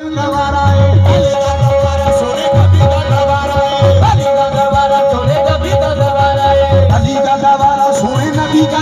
सोरे की दाबाराजी दरबारा सोरे कबी दरबारा अॼु दादा सोरे नदी का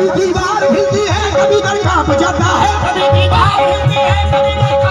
कभी दीवार हिलती है कभी दरखा बजाता जाता है कभी दीवार हिलती है कभी दर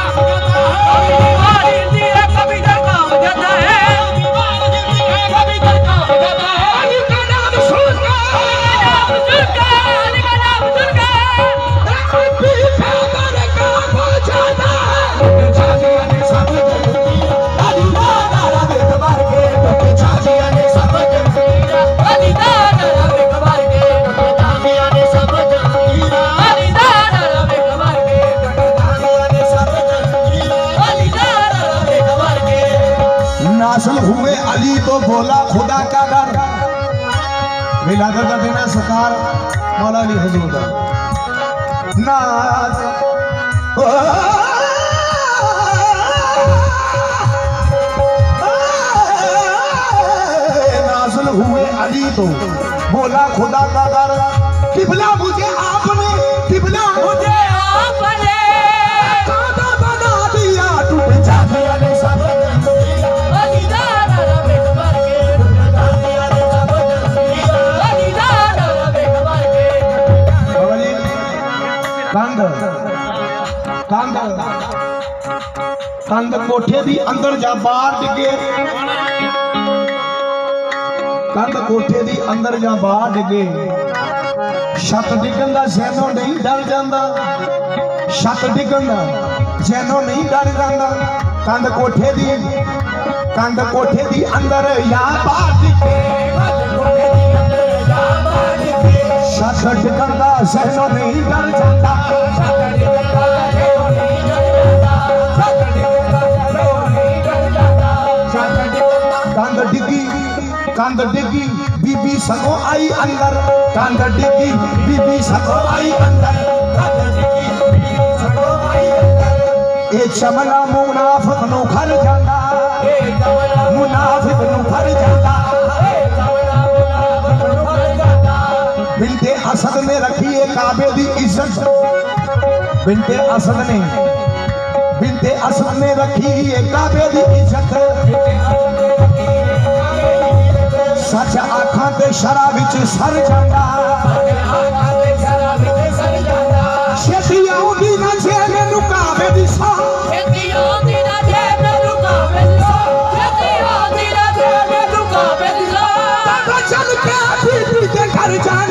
नासल हुए अली तो बोला, खुदा का डर। मिलादर का देना सरकार मौला अली हजूर नाज नासल हुए अली तो बोला, खुदा का डर। किबला मुझे आपने किबला मुझे आपने ਕੰਧ ਕੰਧ ਕੋਠੇ ਦੀ ਅੰਦਰ ਜਾ ਬਾਹਰ ਡਿੱਗੇ ਕੰਧ ਕੋਠੇ ਦੀ ਅੰਦਰ ਜਾ ਬਾਹਰ ਡਿੱਗੇ ਛੱਤ ਡਿੱਗਣ ਦਾ ਜ਼ੈਨੋ ਨਹੀਂ ਡਰ ਜਾਂਦਾ ਛੱਤ ਡਿੱਗਣ ਦਾ ਜ਼ੈਨੋ ਨਹੀਂ ਡਰ ਜਾਂਦਾ ਕੰਧ ਕੋਠੇ ਦੀ ਕੰਧ ਕੋਠੇ ਦੀ ਅੰਦਰ ਜਾਂ ਬਾਹਰ ਡਿੱਗੇ ਛੱਤ ਡਿੱਗਣ ਦਾ ਜ਼ੈਨੋ ਨਹੀਂ ਡਰ ਜਾਂਦਾ कांद डिगी बीबी सको आई अंदर। कांद डिगी बीबी सको आई अंदर। कांद डिगी बीबी सको आई अंदर। ए चमना मुनाफिक नु घर जांदा। ए चमना मुनाफिक नु घर जांदा। ए चमना मुनाफिक नु घर जांदा। बिनते असद ने रखी है काबे दी इज़्ज़त। बिनते असद ने बिनते असद ने रखी है काबे दी इज़्ज़त। बिनते असद ने ਤੇ ਸ਼ਰਾ ਵਿੱਚ ਸਰ ਜਾਂਦਾ। ਛੇਤੀ ਆਉਂਦੀ ਨਾ ਜੇ ਮੈਨੂੰ ਕਾਵੇ ਦੀ ਸਾਹ ਛੇਤੀ ਆਉਂਦੀ ਨਾ ਜੇ ਮੈਨੂੰ ਕਾਵੇ ਦੀ ਸਾਹ ਛੇਤੀ ਆਉਂਦੀ ਨਾ ਜੇ ਮੈਨੂੰ ਕਾਵੇ ਦੀ ਸਾਹ ਚੱਲ ਕੇ ਪੀ ਪੀ ਕੇ ਘਰ ਜਾਣ